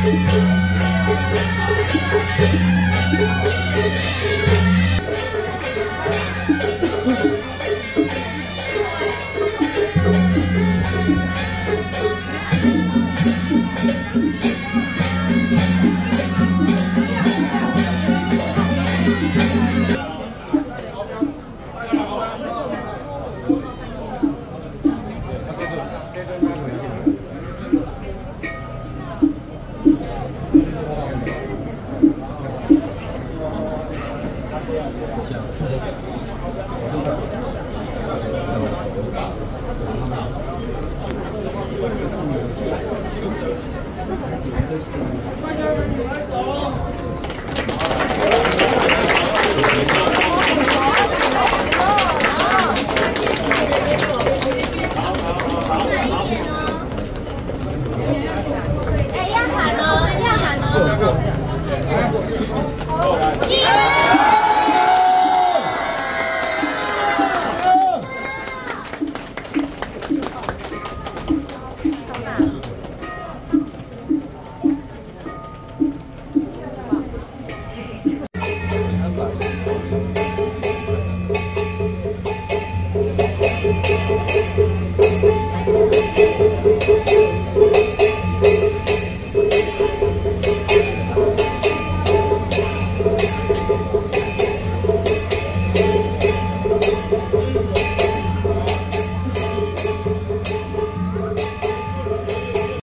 Thank